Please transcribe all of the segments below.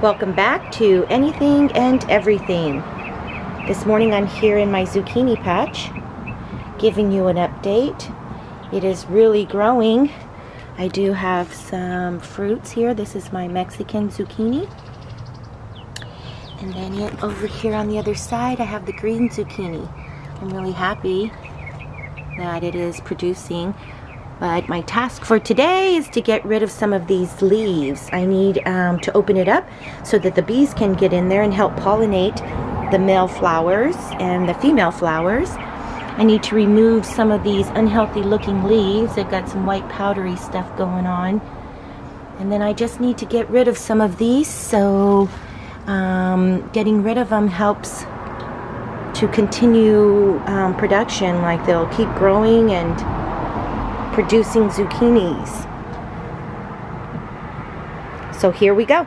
Welcome back to Anything and Everything. This morning I'm here in my zucchini patch giving you an update. It is really growing. I do have some fruits here. This is my Mexican zucchini. And then over here on the other side I have the green zucchini. I'm really happy that it is producing but my task for today is to get rid of some of these leaves. I need um, to open it up so that the bees can get in there and help pollinate the male flowers and the female flowers. I need to remove some of these unhealthy looking leaves. They've got some white powdery stuff going on. And then I just need to get rid of some of these so um, getting rid of them helps to continue um, production. Like they'll keep growing and producing zucchinis. So here we go.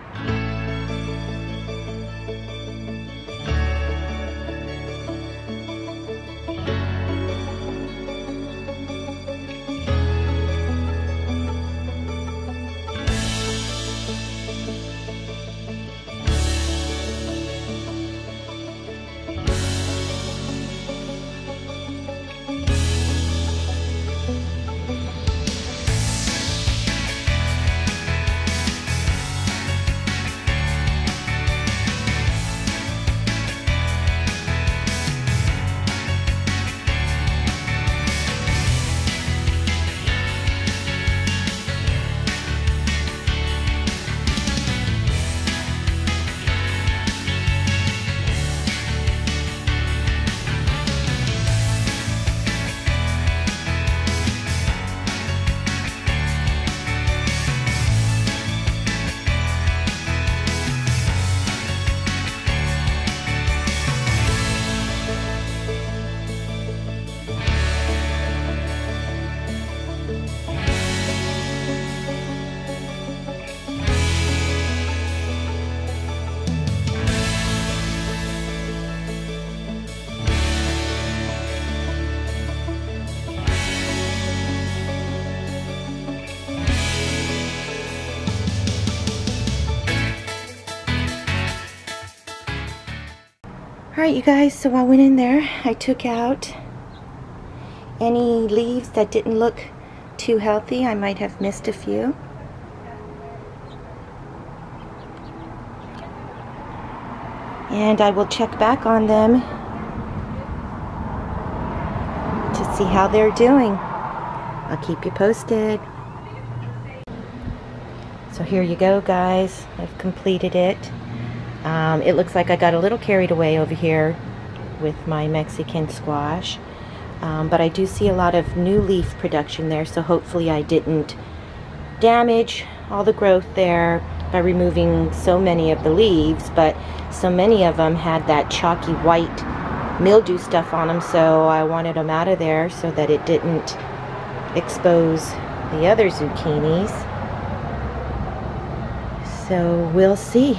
Alright you guys, so I went in there, I took out any leaves that didn't look too healthy. I might have missed a few. And I will check back on them to see how they're doing. I'll keep you posted. So here you go guys, I've completed it. Um, it looks like I got a little carried away over here with my Mexican squash. Um, but I do see a lot of new leaf production there, so hopefully I didn't damage all the growth there by removing so many of the leaves, but so many of them had that chalky white mildew stuff on them, so I wanted them out of there so that it didn't expose the other zucchinis. So we'll see.